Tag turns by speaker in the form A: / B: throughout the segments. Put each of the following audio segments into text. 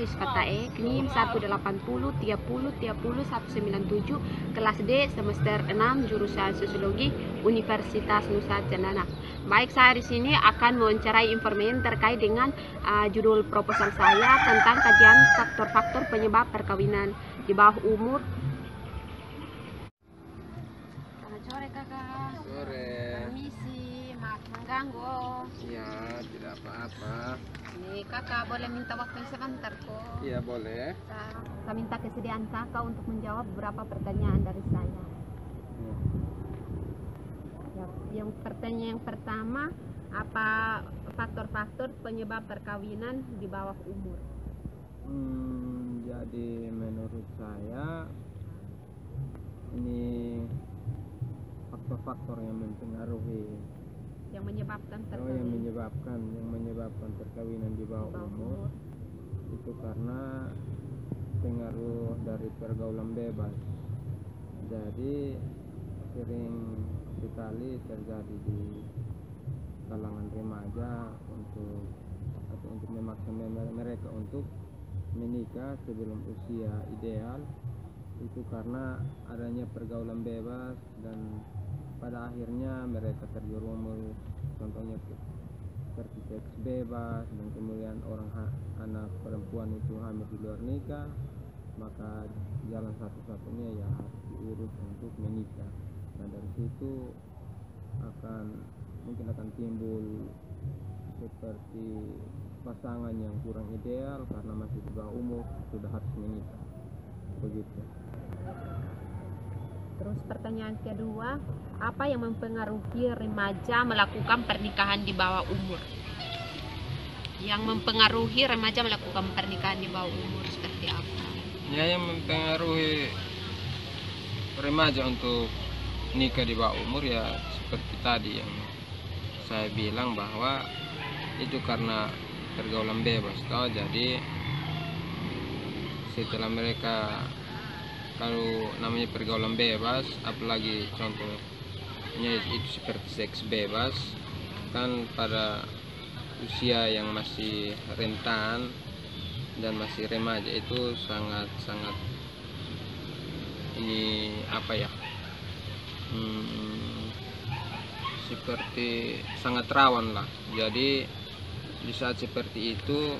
A: garis kata E NIM 180 30 30 197 kelas D semester 6 jurusan Sosiologi Universitas Nusa Cendana. Baik saya di sini akan mewawancarai informasi terkait dengan uh, judul proposal saya tentang kajian faktor-faktor penyebab perkawinan di bawah umur. Selamat sore kakak.
B: Sore.
A: Permisi, mengganggu.
B: Iya, tidak apa-apa.
A: Nih kakak boleh minta waktu sebentar kok.
B: Iya, boleh.
A: Saya, saya minta kesediaan kakak untuk menjawab beberapa pertanyaan dari saya.
B: Ya.
A: Ya, yang pertanyaan yang pertama, apa faktor-faktor penyebab perkawinan di bawah umur?
B: Hmm, jadi menurut saya ini faktor-faktor yang mempengaruhi
A: Yang menyebabkan
B: oh, yang menyebabkan yang menyebabkan perkawinan di bawah
A: bawah
B: umur
A: umur.
B: itu karena pengaruh dari pergaulan bebas. Jadi sering sekali terjadi di kalangan remaja untuk atau untuk memaksa me- mereka untuk menikah sebelum usia ideal itu karena adanya pergaulan bebas dan pada akhirnya mereka terjerumus contohnya se- seperti seks bebas dan kemudian orang anak perempuan itu hamil di luar nikah maka jalan satu-satunya ya harus diurus untuk menikah. Nah dari situ akan mungkin akan timbul seperti pasangan yang kurang ideal karena masih di bawah umur sudah harus menikah. Begitu
A: Terus pertanyaan kedua, apa yang mempengaruhi remaja melakukan pernikahan di bawah umur? Yang mempengaruhi remaja melakukan pernikahan di bawah umur seperti apa?
B: ya yang mempengaruhi remaja untuk nikah di bawah umur ya seperti tadi yang saya bilang bahwa itu karena pergaulan bebas toh jadi setelah mereka kalau namanya pergaulan bebas apalagi contohnya itu seperti seks bebas. Kan pada usia yang masih rentan dan masih remaja itu sangat sangat ini apa ya hmm, seperti sangat rawan lah. Jadi di saat seperti itu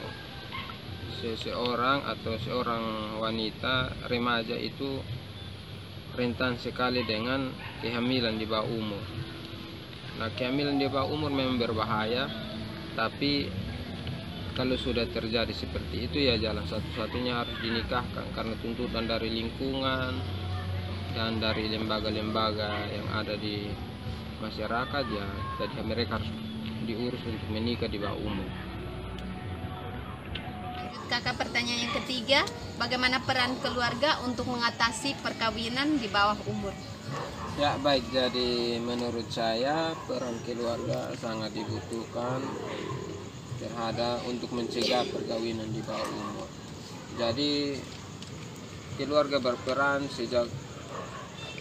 B: seseorang atau seorang wanita remaja itu rentan sekali dengan kehamilan di bawah umur. Nah, kehamilan di bawah umur memang berbahaya, tapi kalau sudah terjadi seperti itu ya jalan satu-satunya harus dinikahkan karena tuntutan dari lingkungan dan dari lembaga-lembaga yang ada di masyarakat ya jadi mereka harus diurus untuk menikah di bawah umur.
A: Kakak pertanyaan yang ketiga, bagaimana peran keluarga untuk mengatasi perkawinan di bawah umur?
B: Ya baik, jadi menurut saya peran keluarga sangat dibutuhkan terhadap untuk mencegah perkawinan di bawah umur. Jadi keluarga berperan sejak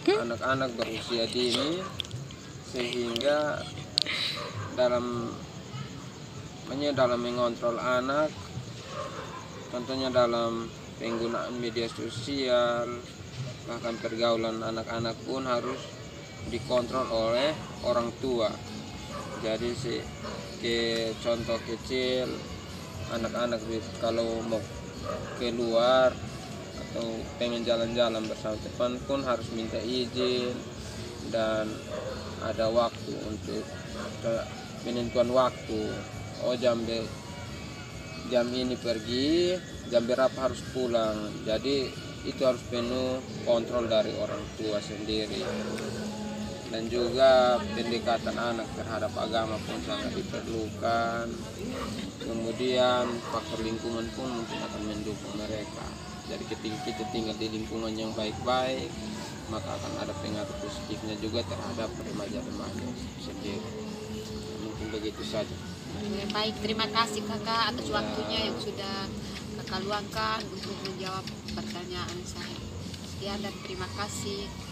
B: anak-anak berusia dini sehingga dalam dalam mengontrol anak contohnya dalam penggunaan media sosial bahkan pergaulan anak-anak pun harus dikontrol oleh orang tua. Jadi si ke contoh kecil anak-anak kalau mau keluar atau pengen jalan-jalan bersama teman pun harus minta izin dan ada waktu untuk penentuan waktu. Oh jam jam ini pergi jam berapa harus pulang. Jadi itu harus penuh kontrol dari orang tua sendiri. Dan juga pendekatan anak terhadap agama pun sangat diperlukan. Kemudian faktor lingkungan pun mungkin akan mendukung mereka. Jadi ketika kita tinggal di lingkungan yang baik-baik maka akan ada pengaruh positifnya juga terhadap remaja-remaja sendiri. Mungkin begitu saja
A: Baik, terima kasih kakak atas waktunya yang sudah kakak luangkan untuk menjawab pertanyaan saya. Sekian dan terima kasih.